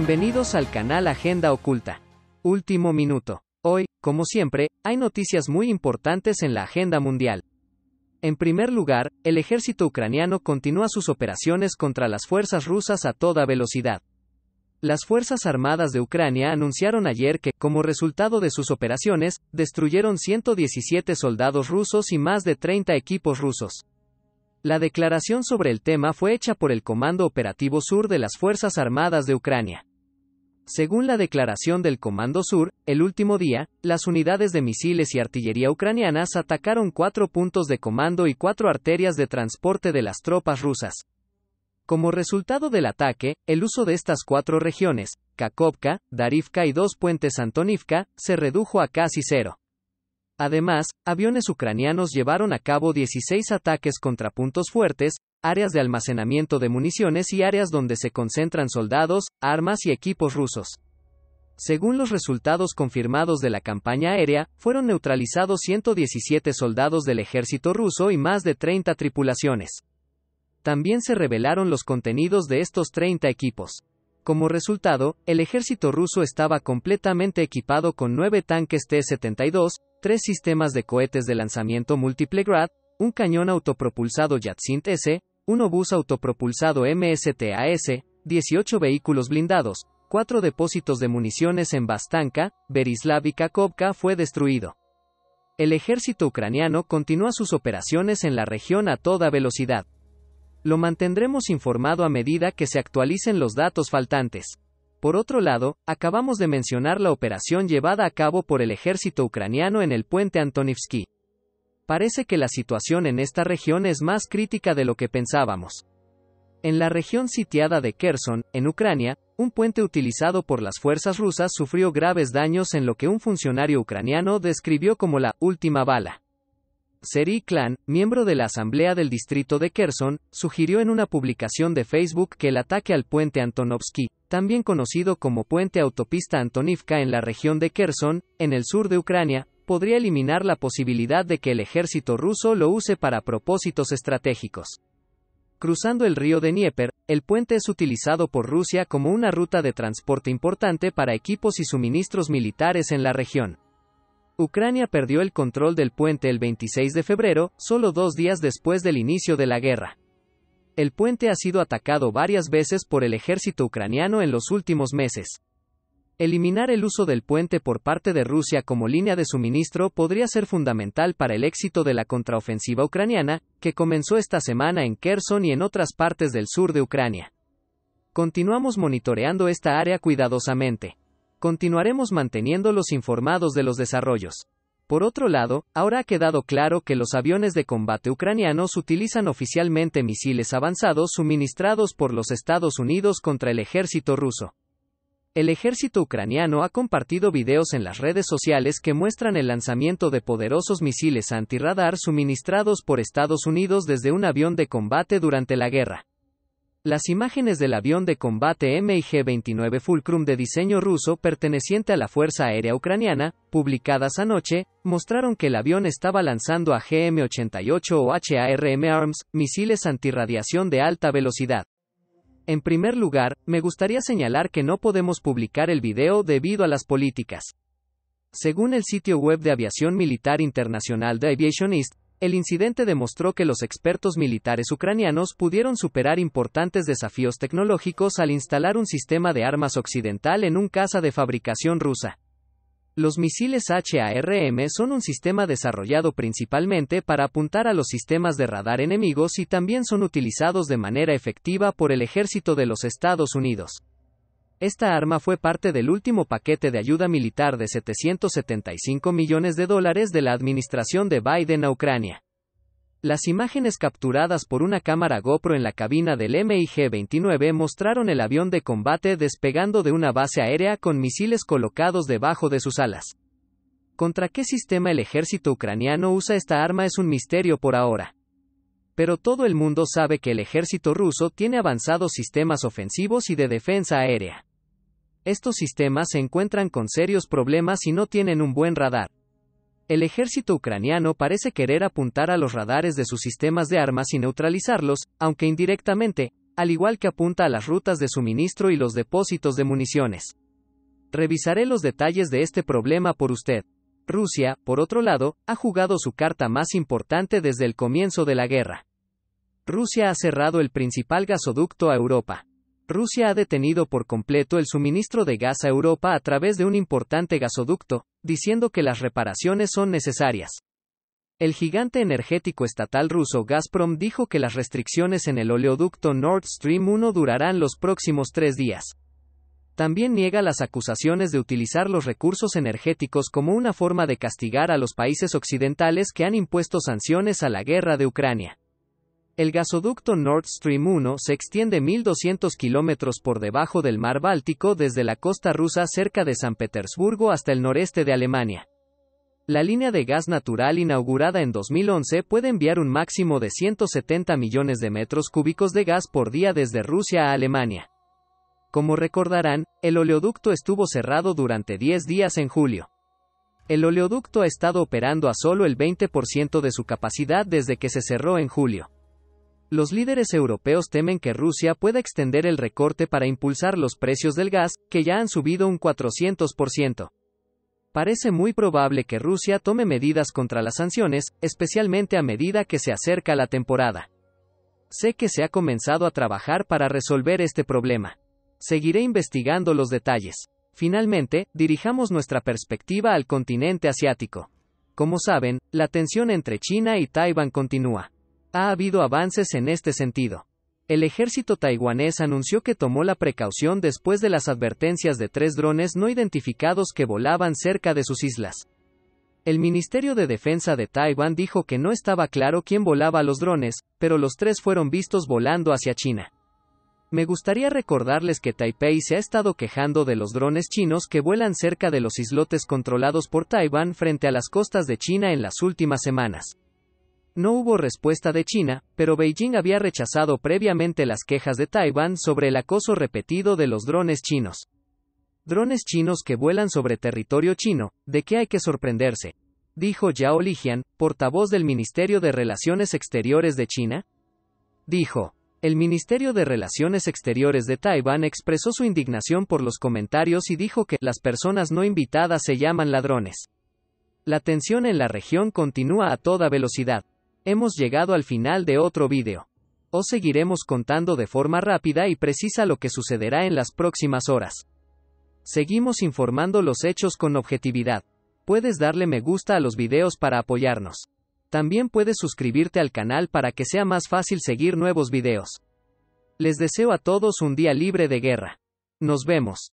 Bienvenidos al canal Agenda Oculta. Último minuto. Hoy, como siempre, hay noticias muy importantes en la agenda mundial. En primer lugar, el ejército ucraniano continúa sus operaciones contra las fuerzas rusas a toda velocidad. Las Fuerzas Armadas de Ucrania anunciaron ayer que, como resultado de sus operaciones, destruyeron 117 soldados rusos y más de 30 equipos rusos. La declaración sobre el tema fue hecha por el Comando Operativo Sur de las Fuerzas Armadas de Ucrania. Según la declaración del Comando Sur, el último día, las unidades de misiles y artillería ucranianas atacaron cuatro puntos de comando y cuatro arterias de transporte de las tropas rusas. Como resultado del ataque, el uso de estas cuatro regiones, Kakovka, Darivka y dos puentes Antonivka, se redujo a casi cero. Además, aviones ucranianos llevaron a cabo 16 ataques contra puntos fuertes, áreas de almacenamiento de municiones y áreas donde se concentran soldados, armas y equipos rusos. Según los resultados confirmados de la campaña aérea, fueron neutralizados 117 soldados del ejército ruso y más de 30 tripulaciones. También se revelaron los contenidos de estos 30 equipos. Como resultado, el ejército ruso estaba completamente equipado con nueve tanques T-72, tres sistemas de cohetes de lanzamiento múltiple Grad, un cañón autopropulsado Yatsint S, un obús autopropulsado MSTAS, 18 vehículos blindados, cuatro depósitos de municiones en Bastanka, Berislav y Kakovka fue destruido. El ejército ucraniano continúa sus operaciones en la región a toda velocidad. Lo mantendremos informado a medida que se actualicen los datos faltantes. Por otro lado, acabamos de mencionar la operación llevada a cabo por el ejército ucraniano en el puente Antonivsky. Parece que la situación en esta región es más crítica de lo que pensábamos. En la región sitiada de Kherson, en Ucrania, un puente utilizado por las fuerzas rusas sufrió graves daños en lo que un funcionario ucraniano describió como la última bala. Seri Klan, miembro de la Asamblea del Distrito de Kherson, sugirió en una publicación de Facebook que el ataque al puente Antonovsky, también conocido como puente autopista Antonivka en la región de Kherson, en el sur de Ucrania, podría eliminar la posibilidad de que el ejército ruso lo use para propósitos estratégicos. Cruzando el río de Dnieper, el puente es utilizado por Rusia como una ruta de transporte importante para equipos y suministros militares en la región. Ucrania perdió el control del puente el 26 de febrero, solo dos días después del inicio de la guerra. El puente ha sido atacado varias veces por el ejército ucraniano en los últimos meses. Eliminar el uso del puente por parte de Rusia como línea de suministro podría ser fundamental para el éxito de la contraofensiva ucraniana, que comenzó esta semana en Kherson y en otras partes del sur de Ucrania. Continuamos monitoreando esta área cuidadosamente. Continuaremos manteniéndolos informados de los desarrollos. Por otro lado, ahora ha quedado claro que los aviones de combate ucranianos utilizan oficialmente misiles avanzados suministrados por los Estados Unidos contra el ejército ruso. El ejército ucraniano ha compartido videos en las redes sociales que muestran el lanzamiento de poderosos misiles antirradar suministrados por Estados Unidos desde un avión de combate durante la guerra. Las imágenes del avión de combate MiG-29 Fulcrum de diseño ruso perteneciente a la Fuerza Aérea Ucraniana, publicadas anoche, mostraron que el avión estaba lanzando a GM-88 o HARM ARMS, misiles antirradiación de alta velocidad. En primer lugar, me gustaría señalar que no podemos publicar el video debido a las políticas. Según el sitio web de Aviación Militar Internacional de Aviationist, el incidente demostró que los expertos militares ucranianos pudieron superar importantes desafíos tecnológicos al instalar un sistema de armas occidental en un caza de fabricación rusa. Los misiles HARM son un sistema desarrollado principalmente para apuntar a los sistemas de radar enemigos y también son utilizados de manera efectiva por el ejército de los Estados Unidos. Esta arma fue parte del último paquete de ayuda militar de 775 millones de dólares de la administración de Biden a Ucrania. Las imágenes capturadas por una cámara GoPro en la cabina del MiG-29 mostraron el avión de combate despegando de una base aérea con misiles colocados debajo de sus alas. ¿Contra qué sistema el ejército ucraniano usa esta arma es un misterio por ahora. Pero todo el mundo sabe que el ejército ruso tiene avanzados sistemas ofensivos y de defensa aérea. Estos sistemas se encuentran con serios problemas y no tienen un buen radar. El ejército ucraniano parece querer apuntar a los radares de sus sistemas de armas y neutralizarlos, aunque indirectamente, al igual que apunta a las rutas de suministro y los depósitos de municiones. Revisaré los detalles de este problema por usted. Rusia, por otro lado, ha jugado su carta más importante desde el comienzo de la guerra. Rusia ha cerrado el principal gasoducto a Europa. Rusia ha detenido por completo el suministro de gas a Europa a través de un importante gasoducto, diciendo que las reparaciones son necesarias. El gigante energético estatal ruso Gazprom dijo que las restricciones en el oleoducto Nord Stream 1 durarán los próximos tres días. También niega las acusaciones de utilizar los recursos energéticos como una forma de castigar a los países occidentales que han impuesto sanciones a la guerra de Ucrania. El gasoducto Nord Stream 1 se extiende 1.200 kilómetros por debajo del mar Báltico desde la costa rusa cerca de San Petersburgo hasta el noreste de Alemania. La línea de gas natural inaugurada en 2011 puede enviar un máximo de 170 millones de metros cúbicos de gas por día desde Rusia a Alemania. Como recordarán, el oleoducto estuvo cerrado durante 10 días en julio. El oleoducto ha estado operando a solo el 20% de su capacidad desde que se cerró en julio. Los líderes europeos temen que Rusia pueda extender el recorte para impulsar los precios del gas, que ya han subido un 400%. Parece muy probable que Rusia tome medidas contra las sanciones, especialmente a medida que se acerca la temporada. Sé que se ha comenzado a trabajar para resolver este problema. Seguiré investigando los detalles. Finalmente, dirijamos nuestra perspectiva al continente asiático. Como saben, la tensión entre China y Taiwán continúa. Ha habido avances en este sentido. El ejército taiwanés anunció que tomó la precaución después de las advertencias de tres drones no identificados que volaban cerca de sus islas. El Ministerio de Defensa de Taiwán dijo que no estaba claro quién volaba los drones, pero los tres fueron vistos volando hacia China. Me gustaría recordarles que Taipei se ha estado quejando de los drones chinos que vuelan cerca de los islotes controlados por Taiwán frente a las costas de China en las últimas semanas. No hubo respuesta de China, pero Beijing había rechazado previamente las quejas de Taiwán sobre el acoso repetido de los drones chinos. Drones chinos que vuelan sobre territorio chino, ¿de qué hay que sorprenderse? Dijo Yao Lijian, portavoz del Ministerio de Relaciones Exteriores de China. Dijo, el Ministerio de Relaciones Exteriores de Taiwán expresó su indignación por los comentarios y dijo que las personas no invitadas se llaman ladrones. La tensión en la región continúa a toda velocidad. Hemos llegado al final de otro vídeo. Os seguiremos contando de forma rápida y precisa lo que sucederá en las próximas horas. Seguimos informando los hechos con objetividad. Puedes darle me gusta a los videos para apoyarnos. También puedes suscribirte al canal para que sea más fácil seguir nuevos videos. Les deseo a todos un día libre de guerra. Nos vemos.